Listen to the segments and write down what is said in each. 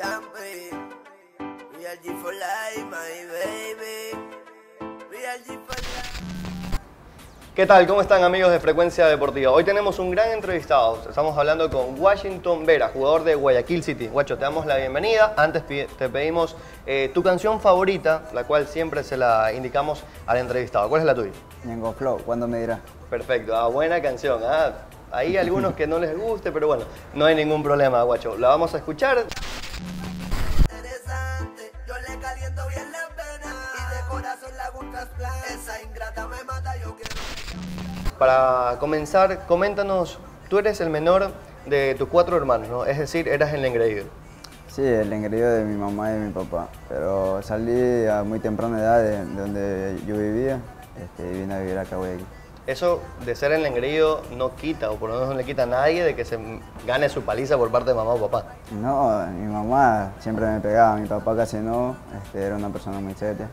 Jumpy. Real G for life, my baby. Real G for life. ¿Qué tal? ¿Cómo están amigos de Frecuencia Deportiva? Hoy tenemos un gran entrevistado. Estamos hablando con Washington Vera, jugador de Guayaquil City. Guacho, te damos la bienvenida. Antes te pedimos eh, tu canción favorita, la cual siempre se la indicamos al entrevistado. ¿Cuál es la tuya? Ñengo Flow, ¿cuándo me dirá? Perfecto, ah, buena canción. Ah, hay algunos que no les guste, pero bueno, no hay ningún problema, Guacho. La vamos a escuchar. Interesante. Yo le caliento bien la pena. Y de corazón la hago un trasplante. Esa ingrata me mata, yo quiero. Para comenzar, coméntanos, tú eres el menor de tus cuatro hermanos, ¿no? Es decir, eras el engreído. Sí, el engreído de mi mamá y de mi papá. Pero salí a muy temprana edad de, de donde yo vivía este, y vine a vivir acá a Guayaquil. Eso de ser el engreído no quita, o por lo menos no le quita a nadie de que se gane su paliza por parte de mamá o papá. No, mi mamá siempre me pegaba, mi papá casi no, este, era una persona muy seria.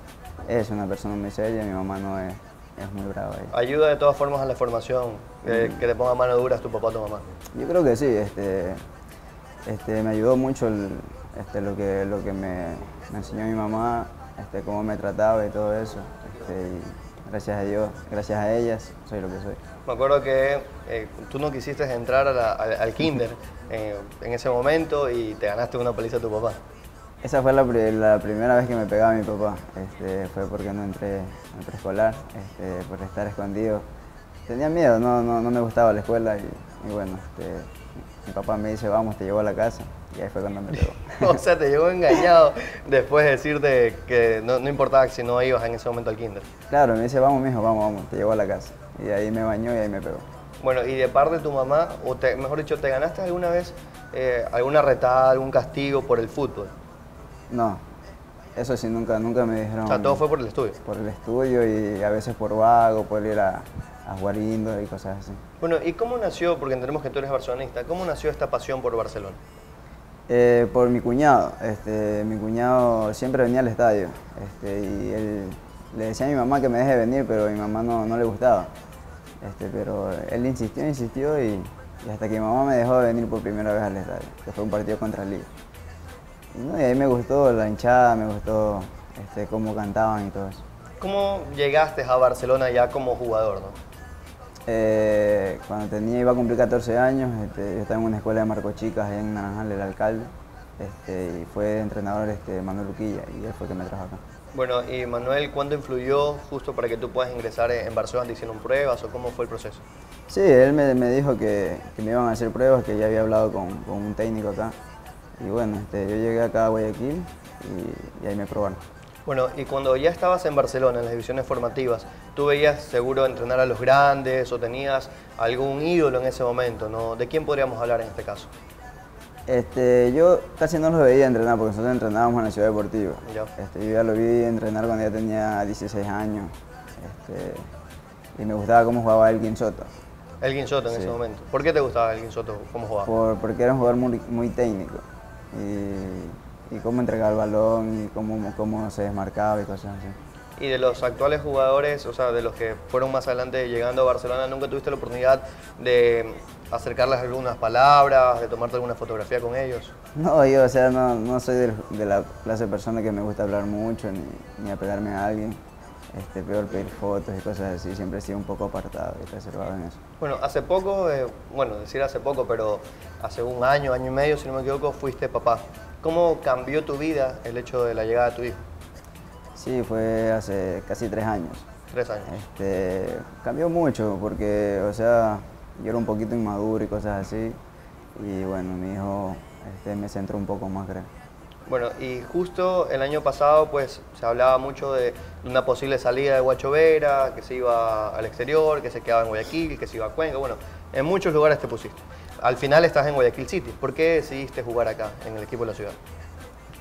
Es una persona muy seria, mi mamá no es, es muy brava. ahí. Ayuda de todas formas a la formación, que, que te ponga mano duras tu papá o tu mamá. Yo creo que sí, este, este, me ayudó mucho el- este, lo que, lo que me, me enseñó mi mamá, este, cómo me trataba y todo eso. Este, y gracias a Dios, gracias a ellas, soy lo que soy. Me acuerdo que eh, tú no quisiste entrar a la- al, al kinder eh, en ese momento y te ganaste una paliza a tu papá. Esa fue la, pri- la primera vez que me pegaba mi papá. Este, fue porque no entré al preescolar, este, por estar escondido. Tenía miedo, no, no, no me gustaba la escuela y, y bueno, este, mi papá me dice, vamos, te llevo a la casa. Y ahí fue cuando me pegó. o sea, te llegó engañado después de decirte que no, no importaba si no ibas en ese momento al kinder. claro, me dice, vamos, mijo, vamos, vamos, te llevo a la casa. Y ahí me bañó y ahí me pegó. Bueno, y de parte de tu mamá, o te- mejor dicho, ¿te ganaste alguna vez eh, alguna retada, algún castigo por el fútbol? No, eso sí, nunca, nunca me dijeron. O sea, todo fue por el estudio. por el estudio y a veces por vago, por ir a, a jugar y cosas así. Bueno, ¿y cómo nació, porque entendemos que tú eres barcelonista, cómo nació esta pasión por Barcelona? Eh, por mi cuñado, este, mi cuñado siempre venía al estadio este, y él le decía a mi mamá que me deje venir, pero a mi mamá no, no le gustaba. Este, pero él insistió, insistió y, hasta que mi mamá me dejó de venir por primera vez al estadio, que fue un partido contra el Liga. Y, no, ahí me gustó la hinchada, me gustó este, cómo cantaban y todo eso. ¿Cómo llegaste a Barcelona ya como jugador, no? Eh, cuando tenía, iba a cumplir 14 años, este, yo estaba en una escuela de Marco Chicas allá en Naranjal, el alcalde, este, y fue entrenador este, Manuel Luquilla, y él fue que me trajo acá. Bueno, y Manuel, ¿cuándo influyó justo para que tú puedas ingresar en Barcelona? ¿Te hicieron pruebas o cómo fue el proceso? Sí, él me, me dijo que, que me iban a hacer pruebas, que ya había hablado con, con un técnico acá, y bueno, este, yo llegué acá a Guayaquil y, y ahí me probaron. Bueno, y cuando ya estabas en Barcelona, en las divisiones formativas, ¿tú veías seguro entrenar a los grandes o tenías algún ídolo en ese momento? ¿no? ¿De quién podríamos hablar en este caso? Este, yo casi no los veía entrenar porque nosotros entrenábamos en la ciudad deportiva. Ya. Este, yo ya lo vi entrenar cuando ya tenía 16 años este, y me gustaba cómo jugaba Elgin Soto, Elgin Soto en Sí. ese momento. ¿Por qué te gustaba Elgin Soto? ¿Cómo jugaba? por- porque era un jugador muy, muy técnico y, y cómo entregaba el balón y cómo, cómo se desmarcaba y cosas así. Y de los actuales jugadores, o sea, de los que fueron más adelante llegando a Barcelona, ¿nunca tuviste la oportunidad de acercarles algunas palabras, de tomarte alguna fotografía con ellos? No, yo o sea, no, no soy del- de, la clase de persona que me gusta hablar mucho ni, ni apegarme a alguien. Este, peor pedir fotos y cosas así, siempre he sido un poco apartado y reservado en eso. Bueno, hace poco, eh, bueno, decir hace poco, pero hace un año, año y medio, si no me equivoco, fuiste papá. ¿Cómo cambió tu vida el hecho de la llegada de tu hijo? Sí, fue hace casi tres años. Tres años. Este, cambió mucho porque, o sea, yo era un poquito inmaduro y cosas así. Y bueno, mi hijo este, me centró un poco más, creo. Bueno, y justo el año pasado, pues, se hablaba mucho de una posible salida de Guacho Vera, que se iba al exterior, que se quedaba en Guayaquil, que se iba a Cuenca. Bueno, en muchos lugares te pusiste. Al final estás en Guayaquil City. ¿Por qué decidiste jugar acá, en el equipo de la ciudad?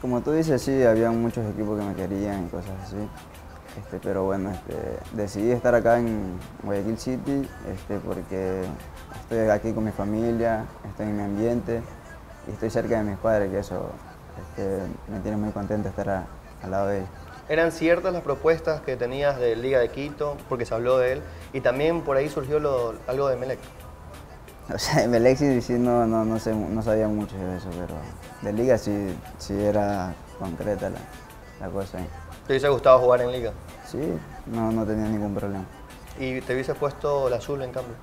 Como tú dices, sí, había muchos equipos que me querían y cosas así. Este, pero bueno, este, decidí estar acá en Guayaquil City este, porque estoy aquí con mi familia, estoy en mi ambiente y estoy cerca de mis padres, que eso este, me tiene muy contento estar a- al lado de ellos. ¿Eran ciertas las propuestas que tenías de Liga de Quito, porque se habló de él, y también por ahí surgió lo- algo de Melec? O sea, en Melec sí, no, no, no, sé, no sabía mucho de eso, pero de liga sí, sí era concreta la, la cosa. ahí. ¿Te hubiese gustado jugar en liga? Sí, no, no tenía ningún problema. ¿Y te hubiese puesto el azul en cambio?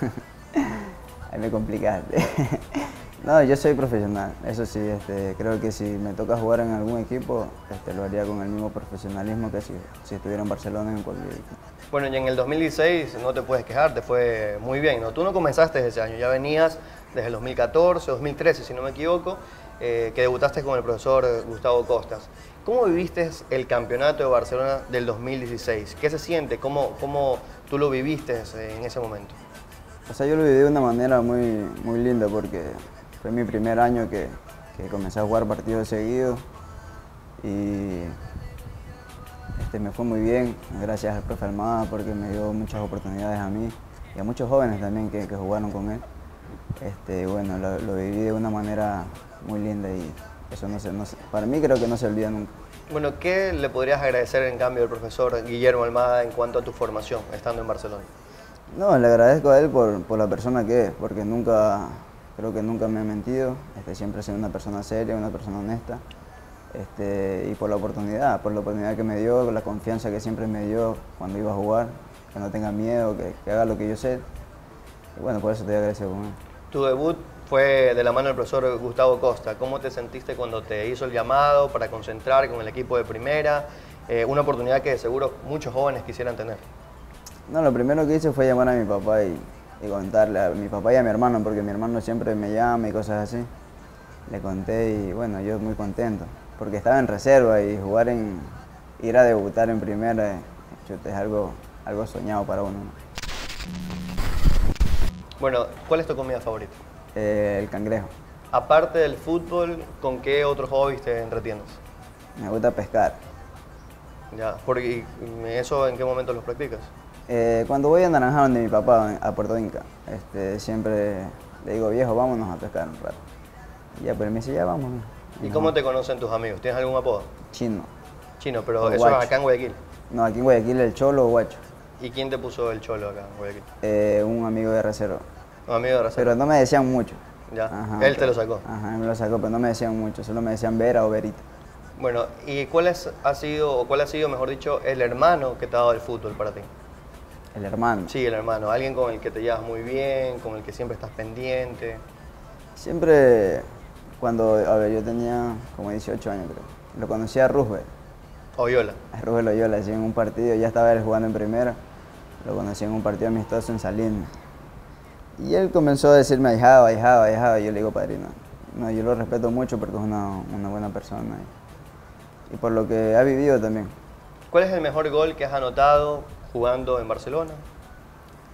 Ahí me complicaste. no, yo soy profesional, eso sí, este, creo que si me toca jugar en algún equipo, este, lo haría con el mismo profesionalismo que si, si estuviera en Barcelona en cualquier equipo. Bueno, y en el 2016 no te puedes quejar, te fue muy bien, ¿no? Tú no comenzaste ese año, ya venías desde el 2014, 2013, si no me equivoco, eh, que debutaste con el profesor Gustavo Costas. ¿Cómo viviste el campeonato de Barcelona del 2016? ¿Qué se siente? ¿Cómo, cómo tú lo viviste en ese momento? O sea, yo lo viví de una manera muy, muy linda porque fue mi primer año que, que comencé a jugar partidos seguidos y este, me fue muy bien, gracias al profe Almada porque me dio muchas oportunidades a mí y a muchos jóvenes también que, que jugaron con él. Este, bueno, lo, lo, viví de una manera muy linda y eso no se, no se, para mí creo que no se olvida nunca. Bueno, ¿qué le podrías agradecer en cambio al profesor Guillermo Almada en cuanto a tu formación estando en Barcelona? No, le agradezco a él por, por la persona que es, porque nunca, creo que nunca me ha mentido, este, siempre ha sido una persona seria, una persona honesta, este, y por la oportunidad, por la oportunidad que me dio, la confianza que siempre me dio cuando iba a jugar, que no tenga miedo, que, que haga lo que yo sé, y bueno, por eso te agradecido con él. Tu debut fue de la mano del profesor Gustavo Costa. ¿Cómo te sentiste cuando te hizo el llamado para concentrar con el equipo de primera? Eh, una oportunidad que seguro muchos jóvenes quisieran tener. No, lo primero que hice fue llamar a mi papá y, y, contarle a mi papá y a mi hermano, porque mi hermano siempre me llama y cosas así. Le conté y bueno, yo muy contento, porque estaba en reserva y jugar en, ir a debutar en primera, es algo, algo soñado para uno. Bueno, ¿cuál es tu comida favorita? Eh, el cangrejo. Aparte del fútbol, ¿con qué otros hobbies te entretienes? Me gusta pescar. Ya, porque ¿eso en qué momento los practicas? Eh, cuando voy a Naranjal donde mi papá, a Puerto Inca, este, siempre le digo, viejo, vámonos a pescar un rato. Y ya, pero me dice, ya vámonos. ¿Y cómo te conocen tus amigos? ¿Tienes algún apodo? Chino. Chino, pero O eso guacho. es acá en Guayaquil. No, aquí en Guayaquil el cholo o guacho. ¿Y quién te puso el cholo acá en Guayaquil? Eh, un amigo de reserva. Un amigo de reserva. Pero no me decían mucho. Ya, Ajá, él te lo sacó. Ajá, él me lo sacó, pero no me decían mucho, solo me decían Vera o Verita. Bueno, ¿y cuál es- ha sido, o cuál ha sido, mejor dicho, el hermano que te ha dado el fútbol para ti? El hermano. Sí, el hermano, alguien con el que te llevas muy bien, con el que siempre estás pendiente. Siempre, cuando, a ver, yo tenía como 18 años creo, lo conocí a Roosevelt. Oyola. A Roosevelt Loyola, así en un partido, ya estaba él jugando en primera, lo conocí en un partido amistoso en Salinas. Y él comenzó a decirme ahijado, ahijado, ahijado, y yo le digo, padrino, no, yo lo respeto mucho porque es una, una buena persona. Y, y por lo que ha vivido también. ¿Cuál es el mejor gol que has anotado jugando en Barcelona?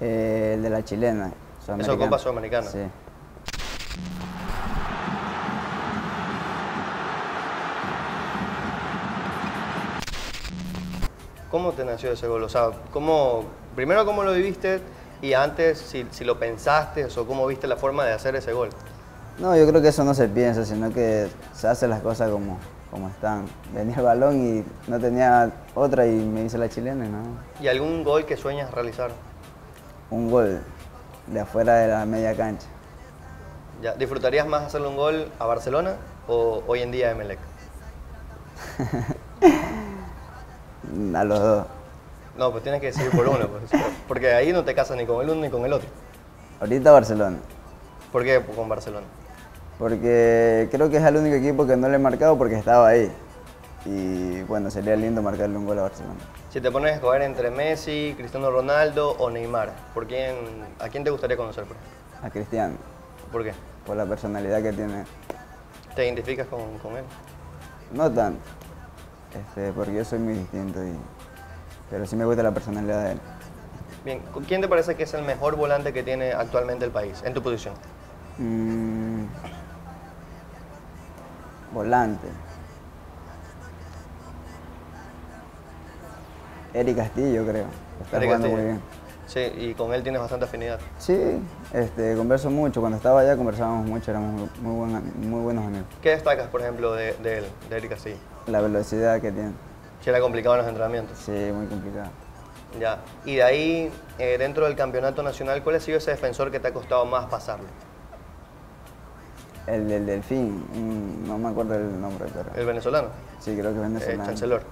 Eh, el de la chilena. Eso Copa Sudamericana. Sí. ¿Cómo te nació ese gol? O sea, ¿cómo, primero cómo lo viviste y antes si, si lo pensaste o cómo viste la forma de hacer ese gol. No, yo creo que eso no se piensa, sino que se hacen las cosas como, como están. Venía el balón y no tenía otra y me hice la chilena no. ¿Y algún gol que sueñas realizar? Un gol de afuera de la media cancha. Ya, ¿Disfrutarías más hacerle un gol a Barcelona o hoy en día a Emelec? A los dos. No, pues tienes que decidir por uno, pues, porque ahí no te casas ni con el uno ni con el otro. Ahorita Barcelona. ¿Por qué con Barcelona? Porque creo que es el único equipo que no le he marcado porque estaba ahí. Y bueno, sería lindo marcarle un gol a Barcelona. Si te pones a escoger entre Messi, Cristiano Ronaldo o Neymar, ¿por quién, ¿a quién te gustaría conocer? Por? A Cristiano, ¿Por qué? por la personalidad que tiene. ¿Te identificas con, con él? No tanto, este, porque yo soy muy distinto, y, pero sí me gusta la personalidad de él. Bien, ¿con ¿quién te parece que es el mejor volante que tiene actualmente el país, en tu posición? Mm, volante. Eric Castillo, creo. Está Eric jugando Castillo. muy bien. Sí, y con él tienes bastante afinidad. Sí, este, converso mucho. Cuando estaba allá conversábamos mucho, éramos muy, buena- muy buenos amigos. ¿Qué destacas, por ejemplo, de, de él, de Eric Castillo? La velocidad que tiene. Si era complicado en los entrenamientos. Sí, muy complicado. Ya. Y de ahí, eh, dentro del campeonato nacional, ¿cuál ha sido ese defensor que te ha costado más pasarle? El del Delfín, mm, no me acuerdo el nombre, pero ¿El venezolano? sí, creo que es Eh, venezolano. Chancellor.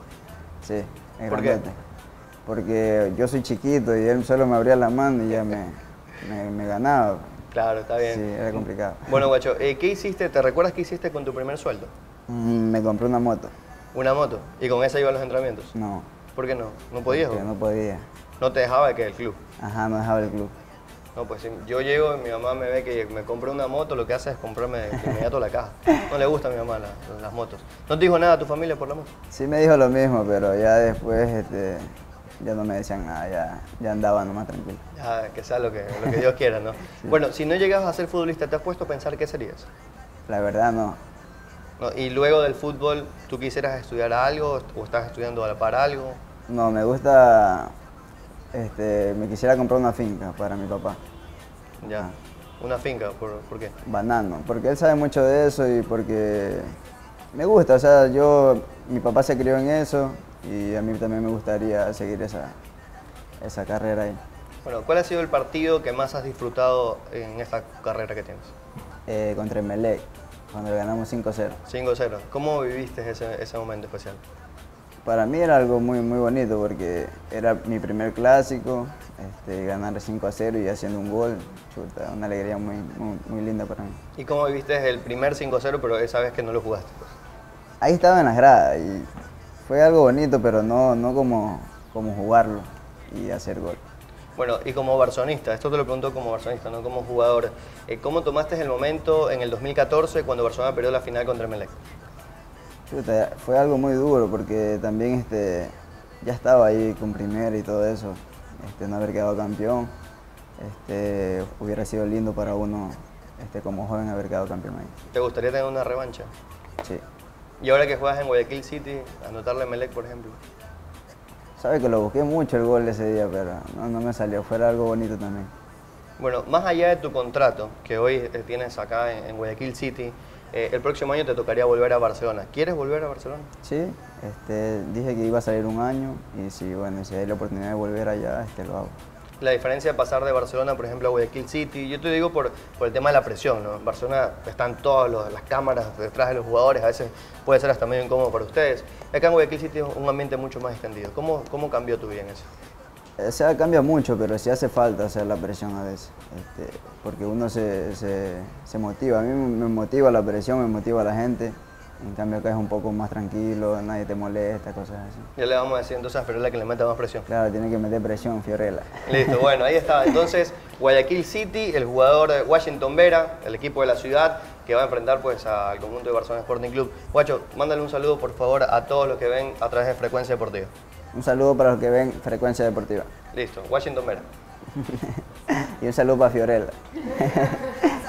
Sí, es ¿Por qué? Porque yo soy chiquito y él solo me abría la mano y ya me, me, me ganaba. Claro, está bien. Sí, era complicado. Bueno, guacho, eh, ¿qué hiciste? ¿Te recuerdas qué hiciste con tu primer sueldo? Mm, Me compré una moto. Una moto. ¿Y con esa iba a los entrenamientos? No, ¿Por qué no? ¿No podías? porque no podía. No te dejaba que el club. Ajá, no dejaba el club. No, pues si yo llego y mi mamá me ve que me compré una moto, lo que hace es comprarme de inmediato la caja. No le gusta a mi mamá la- las motos. ¿No te dijo nada a tu familia por la moto? Sí me dijo lo mismo, pero ya después este, ya no me decían nada, ya, ya andaba nomás tranquilo. Ya, que sea lo que, lo que Dios quiera, ¿no? Bueno, si no llegabas a ser futbolista, ¿te has puesto a pensar qué serías? La verdad no. ¿No? Y luego del fútbol, ¿tú quisieras estudiar algo o estás estudiando a la par algo? No, me gusta, este, me quisiera comprar una finca para mi papá. Ya. Una finca, ¿por, por qué? Banano, porque él sabe mucho de eso y porque me gusta, o sea, yo, mi papá se crió en eso y a mí también me gustaría seguir esa, esa carrera ahí. Bueno, ¿cuál ha sido el partido que más has disfrutado en esta carrera que tienes? Eh, contra el Melec, cuando ganamos 5-0. 5-0. ¿Cómo viviste ese, ese momento especial? Para mí era algo muy, muy bonito porque era mi primer clásico, este, ganar 5 a 0 y haciendo un gol, chuta, una alegría muy, muy, muy linda para mí. ¿Y cómo viviste el primer 5-0, pero esa vez que no lo jugaste? Ahí estaba en las gradas y fue algo bonito, pero no, no como, como jugarlo y hacer gol. Bueno, y como barcelonista, esto te lo pregunto como barcelonista, no como jugador. eh, ¿Cómo tomaste el momento en el 2014 cuando Barcelona perdió la final contra el Melec? Chuta, fue algo muy duro porque también este, ya estaba ahí con primera y todo eso, este, no haber quedado campeón. Este, hubiera sido lindo para uno este, como joven haber quedado campeón ahí. ¿Te gustaría tener una revancha? Sí. Y ahora que juegas en Guayaquil City, anotarle a Melec, por ejemplo. Sabe que lo busqué mucho el gol ese día, pero no, no me salió. Fuera algo bonito también. Bueno, más allá de tu contrato que hoy eh, tienes acá en, en Guayaquil City, eh, el próximo año te tocaría volver a Barcelona. ¿Quieres volver a Barcelona? Sí, este, dije que iba a salir un año y si, bueno, si hay la oportunidad de volver allá, este, lo hago. La diferencia de pasar de Barcelona, por ejemplo, a Guayaquil City, yo te digo por, por el tema de la presión, ¿no? En Barcelona están todas las cámaras detrás de los jugadores, a veces puede ser hasta medio incómodo para ustedes. Acá en Guayaquil City es un ambiente mucho más extendido. ¿Cómo, cómo cambió tu vida en eso? O sea, cambia mucho, pero sí hace falta hacer la presión a veces, este, porque uno se, se, se motiva. A mí me motiva la presión, me motiva la gente. En cambio acá es un poco más tranquilo, nadie te molesta, cosas así. Ya le vamos a decir entonces a Fiorella que le meta más presión. Claro, tiene que meter presión, Fiorella. Listo, bueno, ahí está. Entonces, Guayaquil City, el jugador de Washington Vera, el equipo de la ciudad, que va a enfrentar pues al conjunto de Barcelona Sporting Club. Guacho, mándale un saludo por favor a todos los que ven a través de Frecuencia Deportiva. Un saludo para los que ven Frecuencia Deportiva. Listo, Washington Vera. y un saludo para Fiorella.